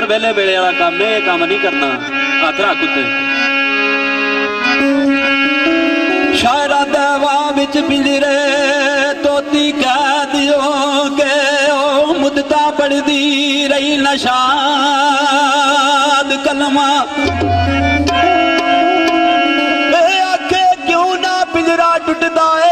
ਵੇਲੇ ਵੇਲੇ ਵਾਲਾ ਕੰਮ, ਇਹ ਕੰਮ ਨਹੀਂ ਕਰਨਾ। ਹੱਥ ਰੱਖ ਉੱਤੇ। ਸ਼ਾਇਰਾ ਦੇਵਾ ਵਿੱਚ ਪਿੰਜਰੇ ਤੋਤੀ ਕਹਿ ਦਿਓ ਉਹ ਮੁੱਦਤਾ ਪੜਦੀ ਰਹੀ ਨਸ਼ਾਦ ਕਲਮਾ। ਇਹ ਆਖੇ ਕਿਉਂ ਨਾ ਪਿੰਜਰਾ ਟੁੱਟਦਾ ਏ?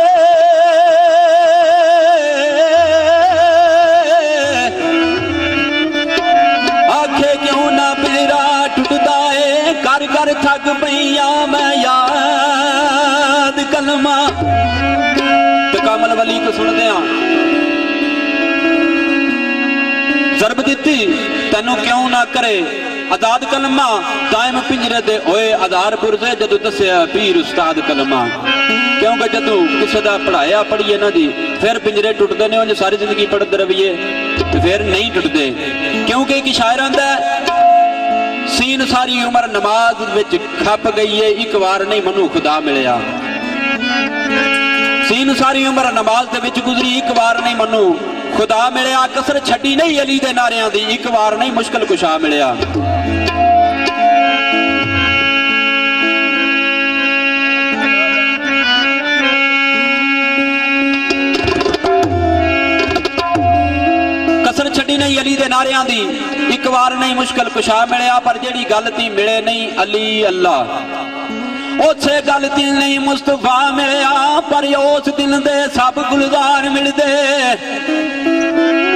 ਕਰ ਕਰ ਪਈਆਂ ਮੈਂ ਯਾਦ ਕਲਮਾ। ਤੇ ਕਮਲ ਵਲੀ ਕੋ ਸੁਣਦੇ ਆ। ਜ਼ਰਬ ਦਿੱਤੀ, ਤੈਨੂੰ ਕਿਉਂ ਨਾ ਕਰੇ? ਆਜ਼ਾਦ ਕਲਮਾ ਕਾਇਮ ਪਿੰਜਰੇ ਦੇ ਹੋਏ ਆਧਾਰ ਪੁਰਜ਼ੇ ਜਦੋਂ ਦੱਸਿਆ ਪੀਰ ਉਸਤਾਦ ਕਲਮਾ। ਕਿਉਂਕਿ ਜਦੋਂ ਕਿਸੇ ਦਾ ਪੜਾਇਆ ਪੜੀਏ ਇਹਨਾਂ ਦੀ, ਫਿਰ ਪਿੰਜਰੇ ਟੁੱਟਦੇ ਨੇ ਉਹ ਸਾਰੀ ਜ਼ਿੰਦਗੀ ਪੜਦੇ ਰਵੀਏ ਤੇ ਫਿਰ ਨਹੀਂ ਟੁੱਟਦੇ। ਕਿਉਂਕਿ ਇੱਕ ਸ਼ਾਇਰ ਆਂਦਾ ਸੀਨ ਸਾਰੀ ਉਮਰ ਨਮਾਜ਼ ਵਿੱਚ ਖੱਪ ਗਈ ਏ, ਇੱਕ ਵਾਰ ਨਹੀਂ ਮਨੂੰ ਖੁਦਾ ਮਿਲਿਆ। ਸੀਨ ਸਾਰੀ ਉਮਰ ਨਮਾਜ਼ ਦੇ ਵਿੱਚ ਗੁਜ਼ਰੀ, ਇੱਕ ਵਾਰ ਨਹੀਂ ਮਨੂੰ ਖੁਦਾ ਮਿਲਿਆ। ਕਸਰ ਛੱਡੀ ਨਹੀਂ ਅਲੀ ਦੇ ਨਾਰਿਆਂ ਦੀ, ਇੱਕ ਵਾਰ ਨਹੀਂ ਮੁਸ਼ਕਲ ਕੁਸ਼ਾ ਮਿਲਿਆ। ਅਲੀ ਦੇ ਨਾਰਿਆਂ ਦੀ ਇੱਕ ਵਾਰ ਨਹੀਂ ਮੁਸ਼ਕਲ ਕੁਸ਼ਾ ਮਿਲਿਆ, ਪਰ ਜਿਹੜੀ ਗੱਲ ਤੀ ਮਿਲੇ ਨਹੀਂ ਅਲੀ ਅੱਲਾ। ਉਸੇ ਗੱਲ ਤੀ ਨਹੀਂ ਮੁਸਤਫਾ ਮਿਲਿਆ, ਪਰ ਉਸ ਦਿਨ ਦੇ ਸਭ ਗੁਲਜ਼ਾਰ ਮਿਲਦੇ।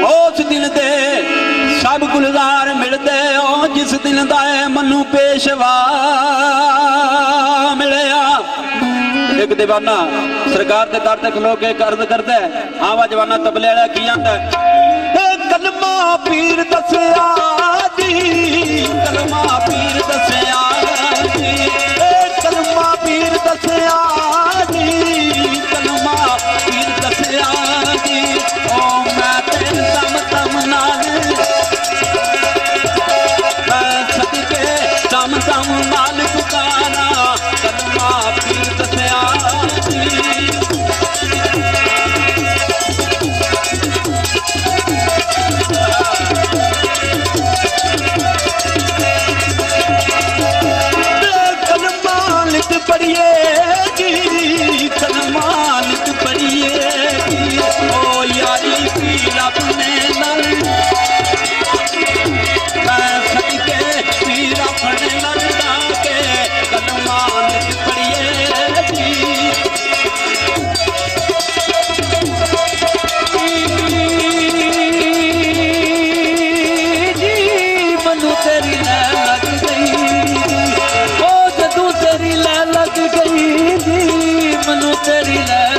ਉਸ ਦਿਨ ਦੇ ਸਭ ਗੁਲਜ਼ਾਰ ਮਿਲਦੇ, ਉਹ ਜਿਸ ਦਿਨ ਦਾ ਹੈ ਮਨੂੰ ਪੇਸ਼ਵਾ ਮਿਲਿਆ। ਇੱਕ دیਵਾਨਾ ਸਰਕਾਰ ਦੇ ਦਰ ਤੇ ਖਲੋ ਕੇ ਕਰਜ਼ ਕਰਦਾ ਹੈ, ਆਵਾ ਜਵਾਨਾ ਤਬਲੇ ਵਾਲਾ ਕੀ ਆਂਦਾ ਪੀਰ ਦੱਸਿਆ ਜੀ, ਕਲਮਾ ਪੀਰ ਦੱਸਿਆ ਜੀ। ਇਹ ਕਲਮਾ ਪੀਰ ਦੱਸਿਆ ਜੀ, ਕਲਮਾ ਪੀਰ ਦੱਸਿਆ ਜੀ। ਓ ਮੈਂ ਤੇ ਸਮ ਸਮ ਨਾਲ, ਮੈਂ ਸਦਕੇ ਸਮ ਸਮ ਜਦੋਂ